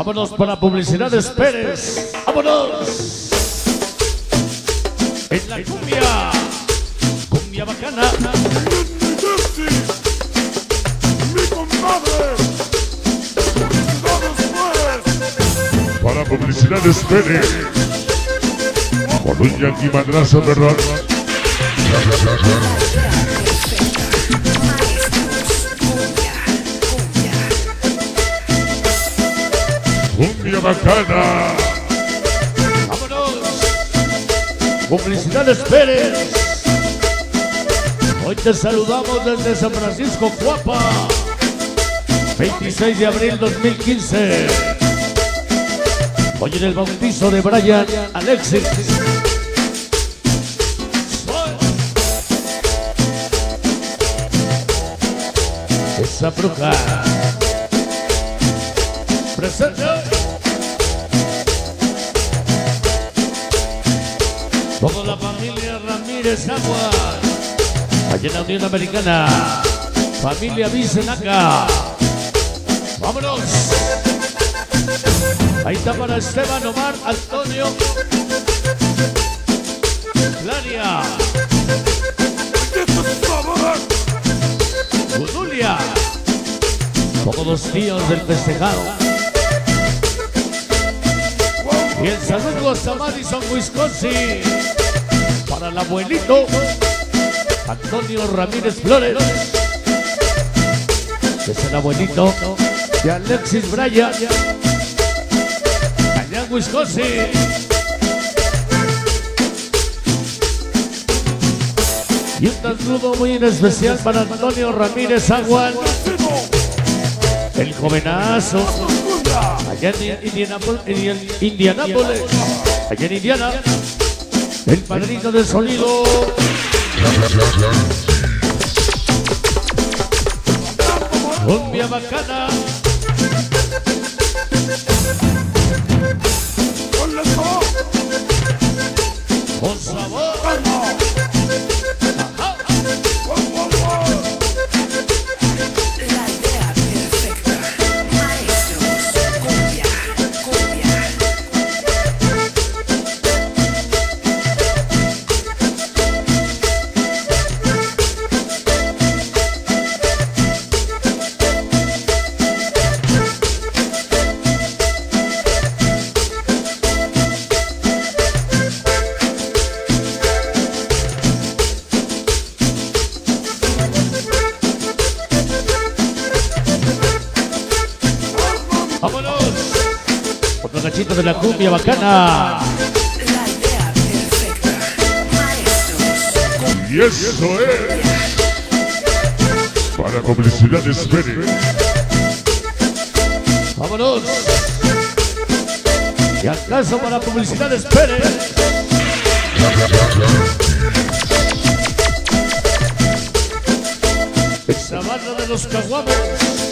Vámonos para Publicidades Pérez. Vámonos. En la cumbia. Cumbia bacana. Mi compadre. Para publicidades Pérez. Con un yankee madrazo de Cumbia bacana. Vámonos. Publicidades Pérez. Hoy te saludamos desde San Francisco, Cuapa. 26 de abril 2015. Hoy en el bautizo de Brian Alexis. Esa bruja. Presente. Toda la familia Ramírez Agua. Allá en la Unión Americana. Familia Vicenaca. Vámonos. Ahí está para Esteban Omar Antonio. Claria. Todos los tíos del festejado. Y el saludo hasta Madison, Wisconsin. Para el abuelito Antonio Ramírez Flores. Que es el abuelito de Alexis Bryan. Allá en Wisconsin. Y un saludo muy especial para Antonio Ramírez Aguan, el jovenazo, allá en Indianápolis, Indianápolis, allá en Indiana, el padrino del sonido, cumbia bacana, con De la cumbia bacana. La idea perfecta. Maestros. Y eso es. Para publicidades Pérez. Vámonos. Y acaso para publicidades Pérez. Esa banda de los caguamos.